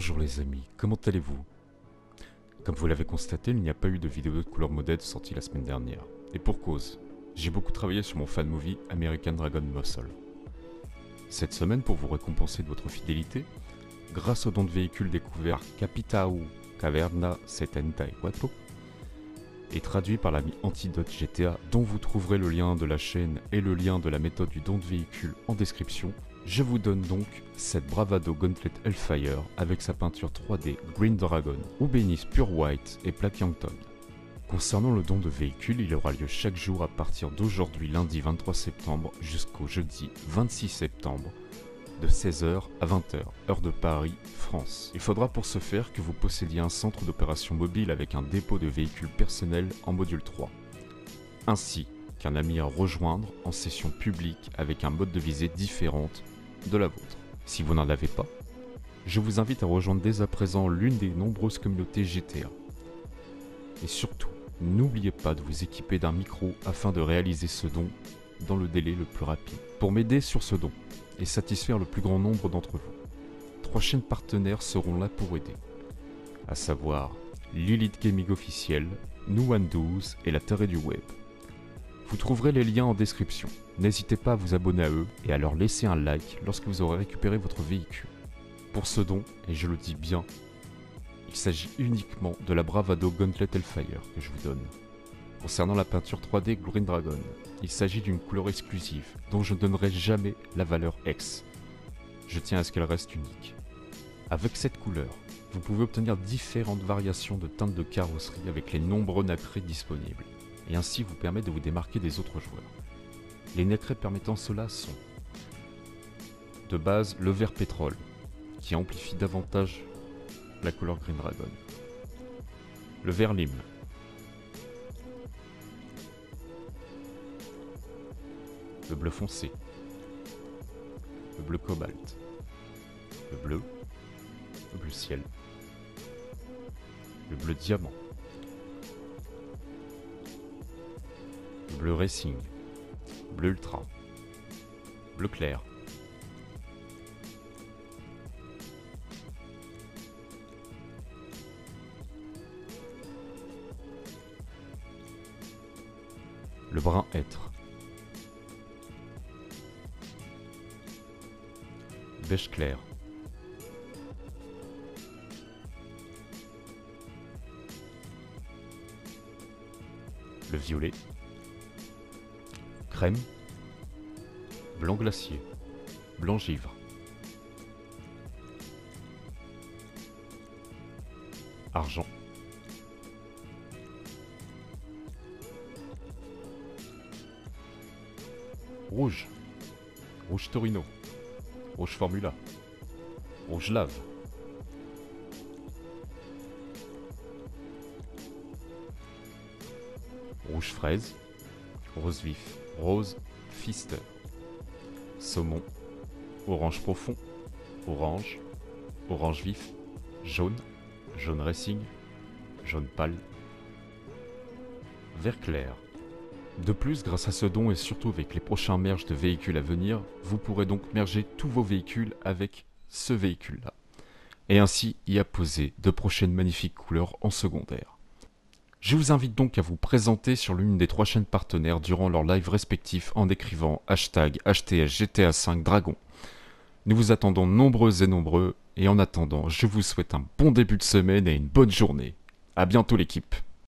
Bonjour les amis, comment allez-vous? Comme vous l'avez constaté, il n'y a pas eu de vidéo de couleur modèle sortie la semaine dernière. Et pour cause, j'ai beaucoup travaillé sur mon fan movie American Dragon Muscle. Cette semaine, pour vous récompenser de votre fidélité, grâce au don de véhicule découvert Capitao Caverna 74, et traduit par l'ami Antidote GTA, dont vous trouverez le lien de la chaîne et le lien de la méthode du don de véhicule en description, je vous donne donc cette Bravado Gauntlet Hellfire avec sa peinture 3D Green Dragon ou bénisse Pure White et Plaquington. Concernant le don de véhicule, il aura lieu chaque jour à partir d'aujourd'hui lundi 23 septembre jusqu'au jeudi 26 septembre de 16h à 20h, heure de Paris, France. Il faudra pour ce faire que vous possédiez un centre d'opération mobile avec un dépôt de véhicules personnels en module 3. Ainsi qu'un ami à rejoindre en session publique avec un mode de visée différente de la vôtre. Si vous n'en avez pas, je vous invite à rejoindre dès à présent l'une des nombreuses communautés GTA. Et surtout, n'oubliez pas de vous équiper d'un micro afin de réaliser ce don dans le délai le plus rapide. Pour m'aider sur ce don et satisfaire le plus grand nombre d'entre vous, trois chaînes partenaires seront là pour aider, à savoir Lilith Gaming Officiel, Nuan12 et la Terre du Web. Vous trouverez les liens en description. N'hésitez pas à vous abonner à eux et à leur laisser un like lorsque vous aurez récupéré votre véhicule. Pour ce don, et je le dis bien, il s'agit uniquement de la Bravado Gauntlet Hellfire que je vous donne. Concernant la peinture 3D Green Dragon, il s'agit d'une couleur exclusive dont je ne donnerai jamais la valeur X. Je tiens à ce qu'elle reste unique. Avec cette couleur, vous pouvez obtenir différentes variations de teintes de carrosserie avec les nombreux nacrés disponibles, et ainsi vous permettre de vous démarquer des autres joueurs. Les nacrés permettant cela sont de base le vert pétrole, qui amplifie davantage la couleur Green Dragon. Le vert lime. Le bleu foncé. Le bleu cobalt. Le bleu. Le bleu ciel. Le bleu diamant. Bleu racing. Bleu ultra. Bleu clair. Le brun hêtre. Beige clair. Le violet. Crème. Blanc glacier. Blanc givre. Argent. Rouge. Rouge Torino. Rouge Formula. Rouge Lave. Rouge Fraise. Rose Vif. Rose Fister. Saumon. Orange Profond. Orange. Orange Vif. Jaune. Jaune Racing. Jaune Pâle. Vert Clair. De plus, grâce à ce don et surtout avec les prochains merges de véhicules à venir, vous pourrez donc merger tous vos véhicules avec ce véhicule-là. Et ainsi y apposer de prochaines magnifiques couleurs en secondaire. Je vous invite donc à vous présenter sur l'une des trois chaînes partenaires durant leurs lives respectifs en écrivant hashtag HTSGTA5 Dragon. Nous vous attendons nombreux et nombreux, et en attendant, je vous souhaite un bon début de semaine et une bonne journée. A bientôt l'équipe